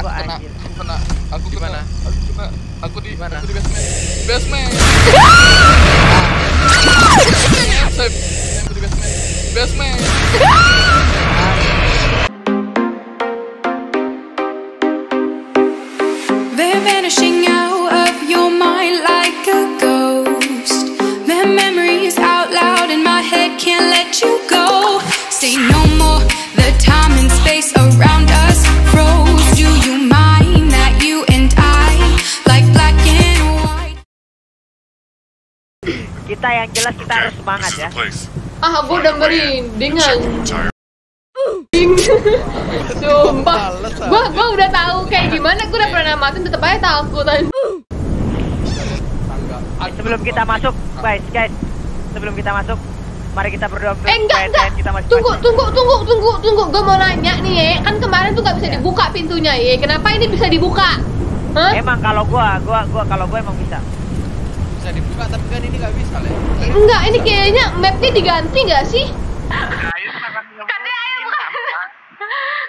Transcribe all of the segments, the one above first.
Aku kena, anjir. aku kena, aku Di kena, mana? aku kena, aku di, Di mana? aku di basement, basement. Basement, basement. Kita yang jelas kita harus semangat ya. Ah, gue udah merinding anjing. Sumpah. Ah. Gua gua udah tahu kayak gimana, gua udah pernah matiin tetep aja takut Sebelum kita masuk, guys, guys. Sebelum kita masuk, mari kita berdoa Eh enggak enggak. Kita masing-masing. Tunggu tunggu tunggu tunggu tunggu. Gua mau nanya nih ya. Kan kemarin tuh gak bisa dibuka pintunya ya. Kenapa ini bisa dibuka? Hah? Emang kalau gua, gua, gua kalau gua emang bisa. Dibuka tapi kan ini nggak bisa le. Enggak, ini kayaknya mapnya diganti gak sih? Katanya ayo buka.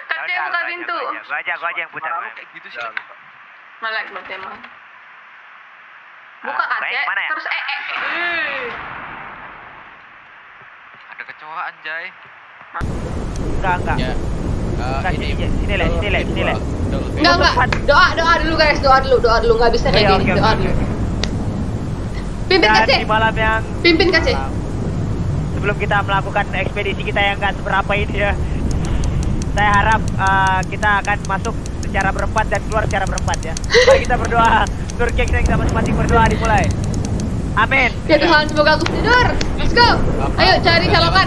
Katanya buka pintu. Gua aja, gua aja, yang putar. Kayak gitu sih. Malak banget emang. Buka Ah, baik, kaca, ya? terus eh eh. eh. Ada kecoa anjay. Enggak, enggak. Ya. Eh, Enggak, Le, sini, Le, sini, Le. Enggak enggak. Doa doa dulu guys, doa dulu, doa dulu nggak bisa kayak gini, doa dulu. Pimpin Dan kaca. di malam yang Pimpin uh, sebelum kita melakukan ekspedisi kita yang nggak seberapa ini ya, saya harap uh, kita akan masuk secara berempat dan keluar secara berempat ya. Mari kita berdoa. Turki kita kita masing-masing berdoa dimulai. Amin. Ya Tuhan, semoga aku tidur. Let's go. Ayo cari salokan.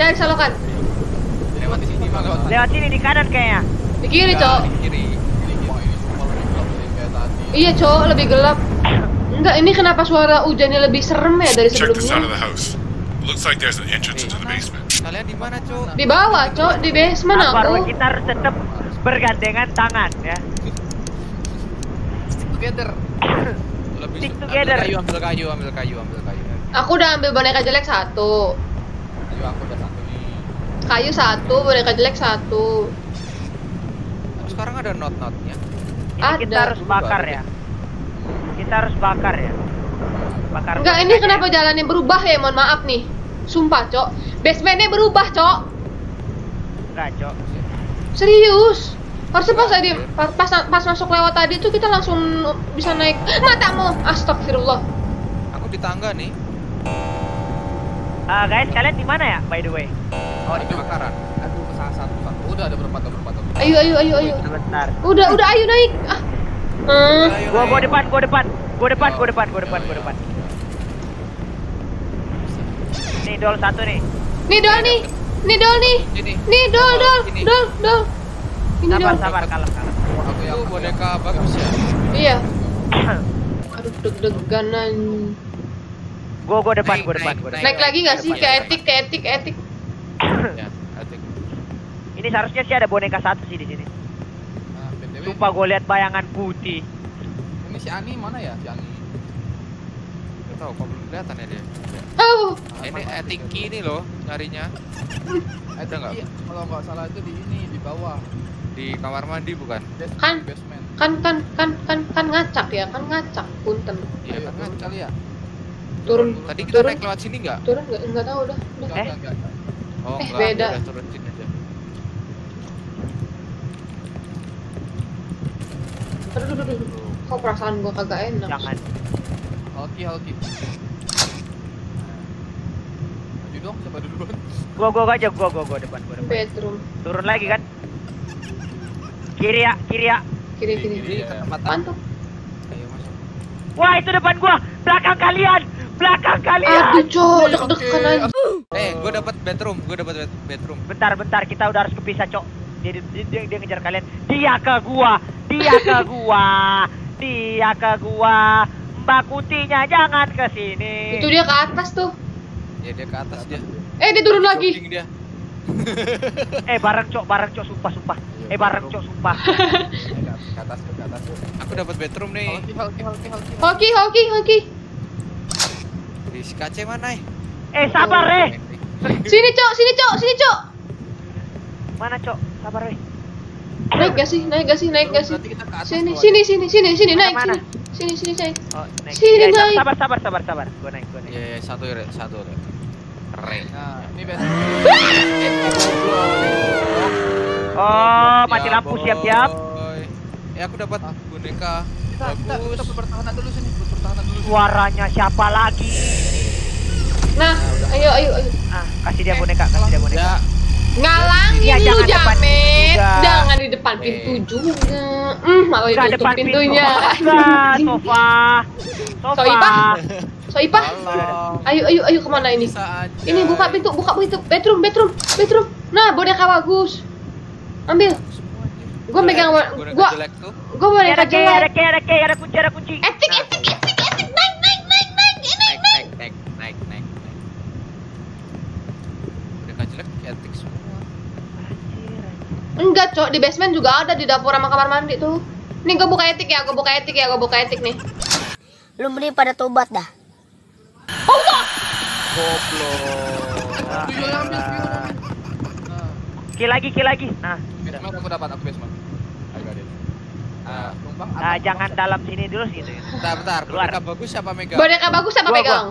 Cari salokan. Lewat di sini lewat. Sini di kanan kayaknya. Di kiri, Cok. Di kiri. Wah, ini semua lebih gelap dari kayak tadi. Iya, Cok, lebih gelap. Enggak, ini kenapa suara hujannya lebih serem ya dari Check sebelumnya? the house. Looks like there's an entrance into the basement. Kalian di mana, Cuk? Di bawah, Cok, di basement aku. kita harus tetap bergandengan tangan ya. Stick together. Lebih Stick together. Ambil kayu, ambil kayu, ambil kayu, ambil kayu. Aku udah ambil boneka jelek satu. Ayo aku udah satu nih. Kayu satu, boneka jelek satu. Sekarang ada not-notnya. Ini kita Ada. harus bakar ya. Kita harus bakar ya. Bakar. Enggak, ini kenapa jalannya berubah ya? Mohon maaf nih. Sumpah, Cok. Basementnya berubah, Cok. Enggak, Cok. Serius. Harusnya pas tadi pas, pas masuk lewat tadi tuh kita langsung bisa naik matamu. Astagfirullah. Aku di tangga nih. Ah, guys, kalian di mana ya by the way? Oh, di kebakaran. Aduh, ke sana satu satu. Udah ada berempat, ada berempat. Ayo, ayo, ayo, ayo. Sebentar. Udah, udah, ayo naik. Ah. Hmm. Ayo, Gua gua depan, gua depan. Gua depan, gua depan, gua depan, gua depan. Nih dol satu nih. Nih dol nih. Nih dol nih. Nih dol, dol, dol, dol. Ini Sabar, dol. sabar, kalem, kalem. Aku yang boneka bagus ya. Iya. Aduh, deg-degan anj- Gua gua depan, gua depan, naik, gua depan. Naik lagi nggak sih? Ke etik, ke etik, ke etik. Ya, atik. Ini seharusnya sih ada boneka satu sih di sini. Nah, Sumpah gua lihat bayangan putih. Ini si Ani mana ya? Si Ani. Gak tahu, kok belum kelihatan ya dia. Oh, Ini etik ini loh nyarinya Ada nggak? Kalau nggak salah itu di ini di bawah. di kamar mandi bukan? Kan. Basement. kan kan kan kan kan ngacak ya, kan ngacak punten. Iya kan kali ya. Turun. Tadi kita Turun. naik lewat sini nggak? Turun nggak? Nggak tahu udah. udah. Enggak, Eh? enggak, enggak. Oh Eh, enggak, beda. udah turun sini aja. Aduh, aduh, aduh, aduh. Kok perasaan gua kagak enak? Jangan. Halki, halki. Maju dong, siapa duluan? Gua gua aja, gua gua gua depan, gua depan. Bedroom. Turun lagi kan? Kiri ya, kiri ya. Kiri kiri. Kiri, ke tempat Apaan tuh? Ayo masuk. Wah, itu depan gua. Belakang kalian. Belakang kalian. Aduh, cok, deg-degan aja. Eh, gue dapat bedroom, gue dapat bed- bedroom. Bentar, bentar, kita udah harus kepisah, Cok. Dia, dia, dia, dia ngejar kalian. Dia ke gua, dia ke gua, dia ke gua. Mbak Kutinya jangan ke sini. Itu dia ke atas tuh. Ya dia ke atas dia. Eh, dia turun lagi. Jogging dia. Eh, bareng Cok, bareng Cok, sumpah, sumpah. Eh, bareng Cok, sumpah. ke atas, ke atas. Aku dapat bedroom nih. Halki, halki. Hoki, hoki, hoki. Di kace mana? eh? Eh, sabar, eh. Sini, cok, sini, cok, sini, cok. Mana, Cok? Sabar, weh. Naik gak sih? Naik gak sih? Naik gak sih? Sini, sini, sini, sini, sini, naik, sini. Sini, sini, naik. Oh, naik. Sini, Ya, naik. Sabar, sabar, sabar, sabar. Gua naik, gua naik. Iya, iya, satu ya, satu ya. Keren. Nah, ini. Oh, mati Ya, lampu siap-siap. Eh, aku dapat boneka. Kita, kita, kita berpertahanan dulu sini, berpertahanan dulu. Suaranya siapa lagi? Nah, ayo, ayo, ayo. Ah, kasih dia boneka, kasih dia boneka. Ya, Ngalangin Iya, lu jangan depan jamet. juga. Jangan di depan Eh. pintu juga. Hmm, malah Enggak ditutup depan pintunya. sofa. Sofa. Soipah. Soipah. tolong. Ayo, ayo, ayo ke mana ini? Ini buka pintu, buka pintu. Bedroom, bedroom, bedroom. Nah, boneka bagus. Ambil. Gua megang Boneka gua jelek Ada boneka key, ada jelek. key, ada ada kunci, ada kunci. Etik, Nah, etik, etik, etik. Naik, naik, naik, naik. Naik, Naik, naik, naik, naik, naik, naik. Boneka jelek etik semua. Enggak, Cok. Di basement juga ada di dapur sama kamar mandi tuh. Nih gua buka etik ya, gua buka etik ya, gua buka etik nih. Lu beli pada tobat dah. Nah, ambil. Nah, Key lagi, key lagi. Nah, basement aku dapat, aku basement. Ayo, Gadit. Nah, nah jangan dalam sini dulu gitu. Bentar, bentar. Keluar. Boneka bagus siapa megang? Boneka bagus apa Gua, pegang?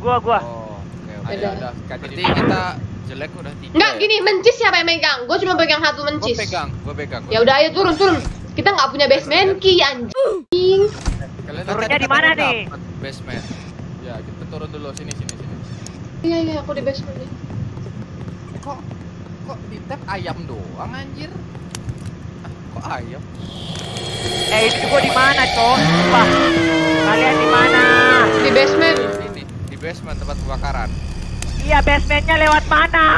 Gua, gua. Oh, oke, oke. Ada, ada. Berarti kita jelek udah tiga. Enggak, ya? gini, mencis siapa yang megang? Gua cuma pegang satu mencis. pegang, gua pegang. Ya udah ayo turun, turun. Kita nggak punya basement key anjing. Kalian Turunnya di mana nih? Basement. Ya, kita turun dulu sini sini sini. Iya, iya, aku di basement nih. Kok kok di tab ayam doang anjir? Kok ayam? Eh, itu gua di mana, Cok? Wah. Kalian di mana? Di basement. Ini di basement tempat kebakaran. Iya, basementnya lewat mana?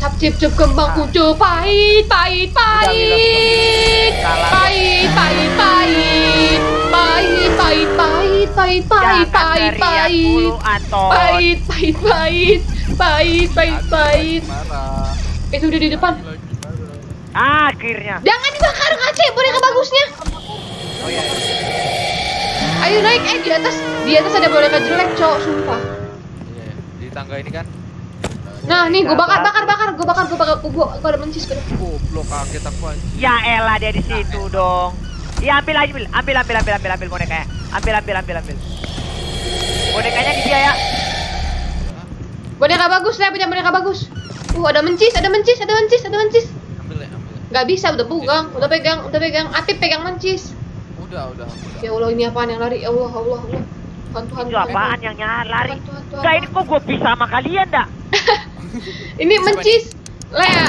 Cap cip cip kembang kucu pahit pahit pahit. Pahit pahit pahit. Pahit pahit pahit pahit pahit pahit pahit. pahit pahit pahit. Pahit pahit pahit. Marah. itu udah di depan. Akhirnya. jangan dibakar kace boneka bagusnya. Oh iya. Ayo naik eh di atas di atas ada boneka jelek cowok sumpah Iya, di tangga ini kan. nah nih gua bakar bakar bakar gua bakar gua bakar gua gua ada mencis gua Goblok kaget aku anjing. Ya elah dia di situ dong. Iya ambil aja, ambil, ambil, ambil, ambil, ambil, ambil bonekanya. Ambil, ambil, ambil, ambil. Bonekanya di dia ya. boneka bagus saya punya boneka bagus uh ada mencis ada mencis ada mencis ada mencis Ambil ya, ambil. ya. Nggak bisa, udah pegang, udah pegang, udah pegang. Apip pegang mencis. Udah, udah, udah. Ya Allah, ini apaan yang lari? Ya Allah, Allah, Allah. Tuhan, Tuhan, Itu apaan yang nyala lari? Tuhan, Tuhan, Tuhan, Enggak ini kok gue bisa sama kalian dah? Ini mencis. Lea,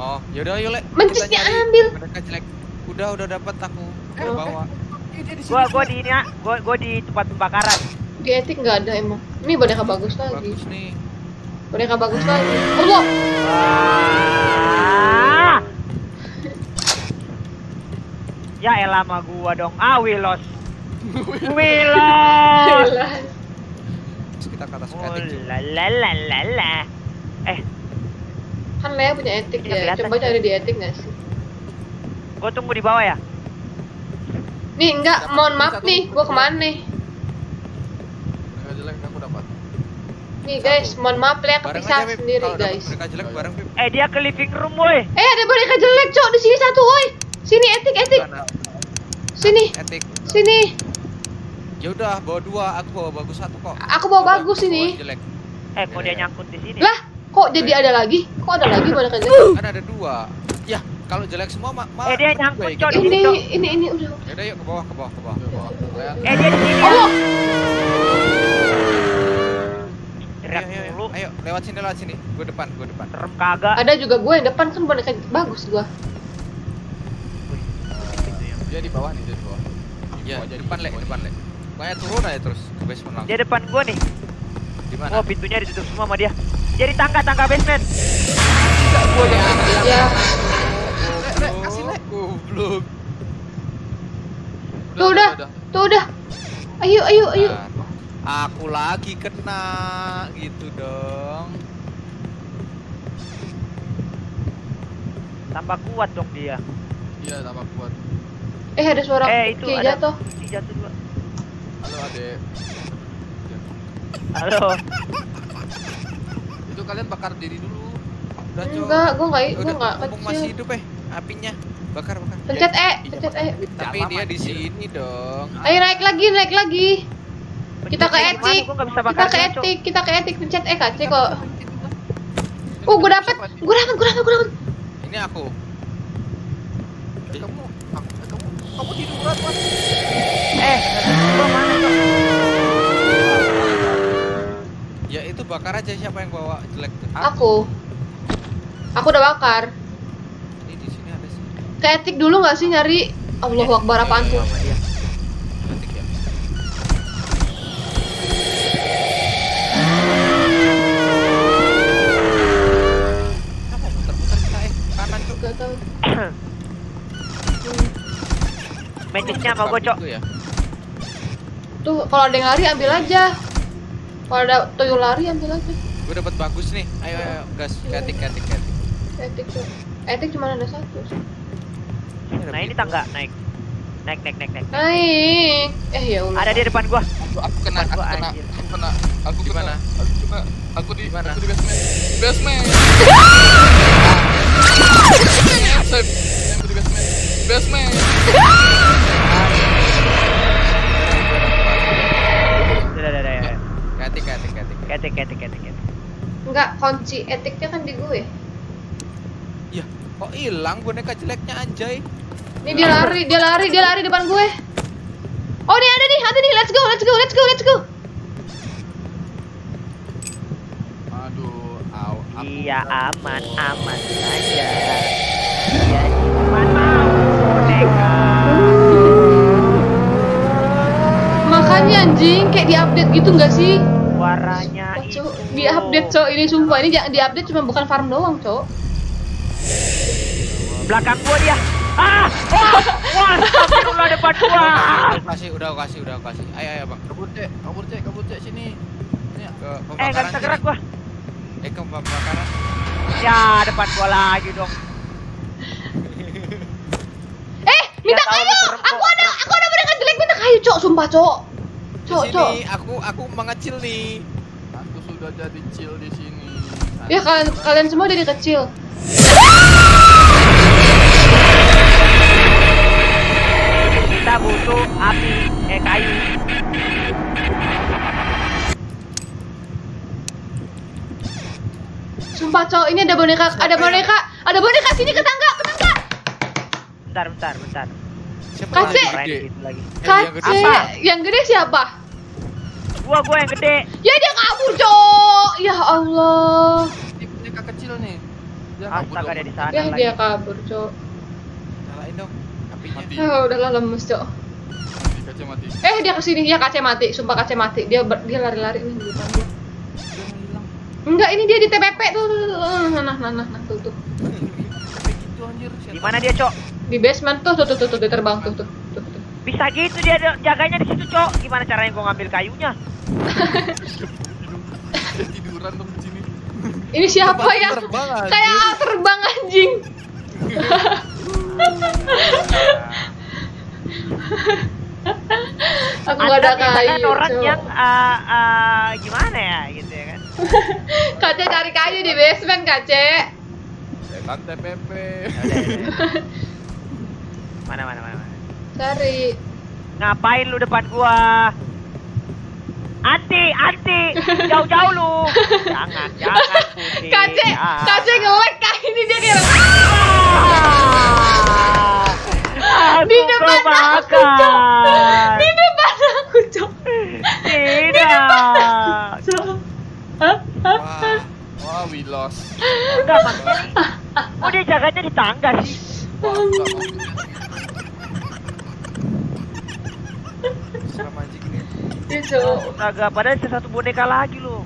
Oh, yaudah ayo le. Mencisnya ambil. Mereka jelek. Udah, udah dapat aku. Eh. Eh, di sini. Gua gua di ini ya, gua gua di tempat pembakaran. di etik nggak ada emang. Ini boneka bagus lagi. Bagus nih. Boneka bagus lagi. Allah, Wah. Ya elah sama gua dong. Ah, Wilos. Wilos. Terus kita ke atas Oh etik. la la la la la. Eh, Kan Lea punya etik ya. kelihatan. Coba cari di etik nggak sih? gua tunggu di bawah ya. Nih enggak, mohon maaf nih, gua ke mana nih? Nggak jelek, aku dapat. Nih guys, mohon maaf Lea kepisah sendiri dapat guys. Jelek bareng. Eh, dia ke living room, woi. Eh ada boneka jelek cok di sini satu, woi. Sini etik etik, Mana? sini, Etik. sini. Ya udah, bawa dua, aku bawa bagus satu kok. Aku bawa Coba, bagus ini. Jelek. Eh, kok Iya, dia iya. nyangkut di sini? Lah, kok jadi ada lagi? Kok ada lagi boneka jelek? Kan ada dua. Ya, kalau jelek semua mak Eh, dia nyangkut, Cok, di ini, ini, ini udah. Ya udah yuk ke bawah, ke bawah, ke bawah. Eh, dia di sini. Allah, Teriak Ayo, ayo, ayo. lewat sini, lewat sini. Gue depan, gue depan. Serem kagak. ada juga gue yang depan kan boneka bagus gua. Dia di bawah nih, dia di bawah. Ya, jadi depan le, mau depan le. Pokoknya turun aja terus ke basement langsung. Dia depan gua nih. Di mana? Oh, pintunya ditutup semua sama dia. Jadi tangga-tangga basement. Ya, Rek, kasih le. Goblok. tuh udah, tuh udah. Ayo, ayo, ayo. Nah, Aku lagi kena gitu dong. Tambah kuat dong dia. Iya, tambah kuat. Eh ada suara Eh, itu kayak ada. jatuh. Jatuh dua. Halo, Adek. Halo. Itu kalian bakar diri dulu. Udah. Enggak, gua enggak Ya gua enggak mumpung masih kecil. hidup eh apinya. Bakar, bakar. Pencet E, pencet E. Tapi dia di sini dong. Ayo naik lagi, naik lagi. Kita ke etik. Gua nggak bisa Kita ke etik, kita ke etik pencet E KC kok. Oh, gua dapet. Gua dapet, gua dapet, gua dapet. Ini aku. Eh, kamu, aku, kamu, kamu tiduran mas. Eh, gua mana? Ya itu bakar aja siapa yang bawa jelek. Aku. Aku udah bakar. Ini di sini ada sih. Ke etik dulu nggak sih nyari? Allahu Akbar apaan tuh? Sama gua, Cok. Itu ya. Tuh, kalau ada yang lari ambil aja. Kalau ada tuyul lari ambil aja. Gue dapat bagus nih. Ayo ayo gas ketik ketik ketik. Etik tuh. Etik cuma ada satu. Nah, ini tangga naik. Naik, naik, naik, naik. Naik. Eh ya Allah. Ada di depan gua. Aku, aku kena, aku kena, aku kena, aku Di kena, mana? aku kena, aku di, mana? aku di basement, basement. Basement, basement. ketik ketik. Ketik, ketik, ketik, ketik. Enggak, kunci etiknya kan di gue. Ya, kok hilang boneka jeleknya anjay? Ini dia lari, dia lari, dia lari depan gue. Oh, nih ada nih, ada nih. Let's go, let's go, let's go, let's go. Aduh, aw, aku Iya, aman, aman saja. Iya, boneka? Makanya anjing kayak di-update gitu nggak sih? Itu. Cok. Ini sumpah ini jangan di-update cuma bukan farm doang, Cok. Belakang gua dia. Ah! Wah! Wah! Astagfirullah depan gua. Udah kasih, udah aku kasih, udah aku kasih. Ayo ayo bang. kabur cek, kabur cek, kabur cek sini. Ini Ke Eh, pembakaran. nggak bisa gerak gua. Eh ke pembakaran. Ya, depan gua lagi dong. Eh, minta lu kayu. Aku ada, aku ada boneka jelek minta kayu, Cok. Sumpah, Cok. Cok, Di Cok. sini aku aku mengecil nih. Aku sudah jadi chill di sini. Ya kalian kalian semua jadi kecil. Kita butuh api, eh kayu. Sumpah, Cok. Ini ada boneka, ada boneka, ada boneka sini ke tangga, ke tangga. Bentar, bentar, bentar. Siapa lagi situ lagi. Eh, gede. Yang gede siapa? Gua, gua yang gede. Ya dia kabur, Cok. Ya Allah. Ini boneka kecil nih. Dia kabur Astaga, dong. dia di sana Ya lagi. dia kabur, Cok. Nyalain dong apinya. Mati, Ah, udahlah lemes, Cok. mati, kaca mati. Eh, dia ke sini, ya kace mati. Sumpah kace mati. Dia ber- dia lari-lari nih di depan. Dia hilang. Enggak, ini dia di TPP tuh. Nah, nah, nah, nah, nah, tuh, tuh. Kayak gitu anjir. Di mana dia, Cok? Di basement tuh, tuh, tuh, tuh, tuh, dia terbang tuh, tuh. Bisa gitu dia jaganya di situ, Cok. Gimana caranya gua ngambil kayunya? Tiduran dong di sini. Ini siapa Terbang- yang terbang, anjing. kayak terbang anjing? Aku gak ada kayu. orang Cok. yang ah, ah, gimana ya gitu ya kan? Kace cari kayu di basement, Kace. Eh, kan TPP. Mana mana mana. Cari. Ngapain lu depan gua? Anti, anti, jauh-jauh lu. Jangan, jangan putih. Kace, jangan. Kace nge-lag kayak ini dia kayak Ah, di depan aku, Cok. Di depan aku, Cok. Tidak. Cok. Hah? Hah? Wah, Wah, we lost. Enggak maksudnya nih. Kok dia jaganya di tangga sih? Wah, enggak serem anjing nih. Iya, Cok. Astaga, padahal ada satu boneka lagi loh.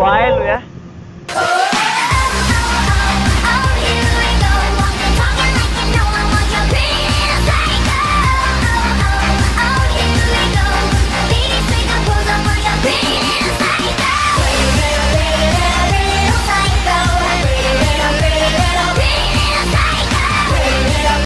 Wah lu ya.